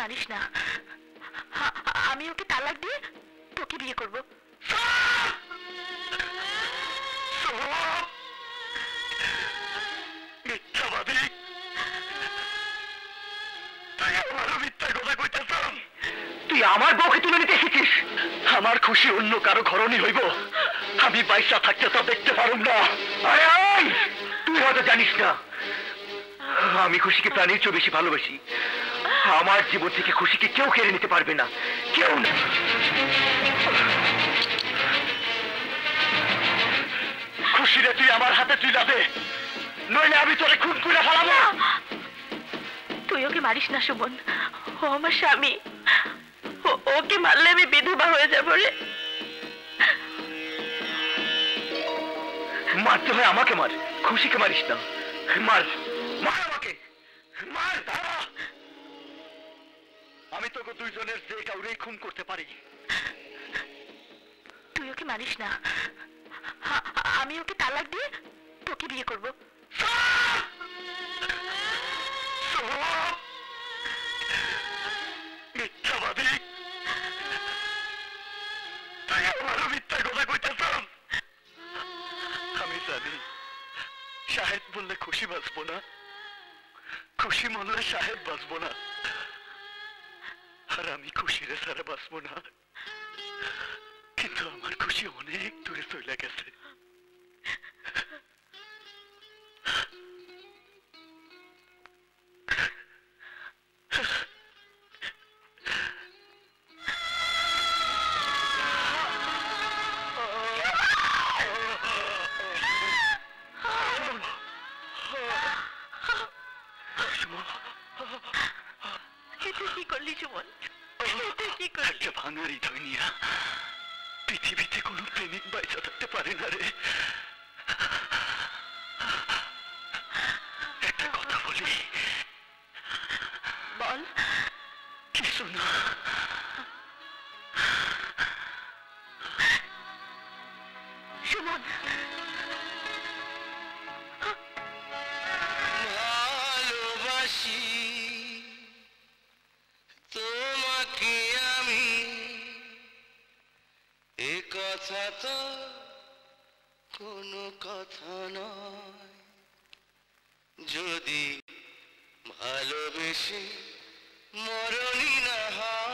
মারিস না। আমি ওকে তালাক দিয়ে তোকে বিয়ে করব। তুই আমার বউকে তুলে নিতে এসেছিস? আমার খুশি অন্য কারও ঘরণই হইব। আমি বাইসা থাকতে তো দেখতে পারুম না। তুই হয়তো জানিস না। আমি খুশিকে প্রাণীর চেয়ে বেশি ভালোবাসি। আমার জীবন থেকে খুশিকে কেউ কেড়ে নিতে পারবে না। কেউ না। খুশিরে তুই আমার হাতে তুই দে নইলে আমি তোরে খুন করে ফেলাবো। তুই ওকে মারিস না সুমন। ও আমার স্বামী। ওকে মারলে আমি বিধবা হয়ে যাব রে। মারতে হয় আমাকে মার। খুশিকে মারিস না। মার। মার আমাকে। তোকে দুইজনের যে কাউরেই খুন করতে পারি। তুই ওকে মারিস না। আমি ওকে তালাক দিয়ে তোকে বিয়ে করব। মিথ্যাবাদী! তুই আমারও মিথ্যা কথা আমি জানি সাহেব বললে খুশি বাঁচবো না। খুশি মরলে সাহেব বাঁচবো না। আমি খুশিরে সারা বাঁচবো না। কিন্তু আমার খুশি অনেক দূরে চলে গেছে। কি করলি সুমন? একটা ভাঙার হৃদয় নিয়া পৃথিবীতে কোনো প্রেমিক বাইচা থাকতে পারে না রে। একটা কথা বলি। বল। কিছু না সুমন। ভালোবাসি তোমাকে। কথা তো কোনো কথা নয়। যদি ভালোবেসে মরণী না হয়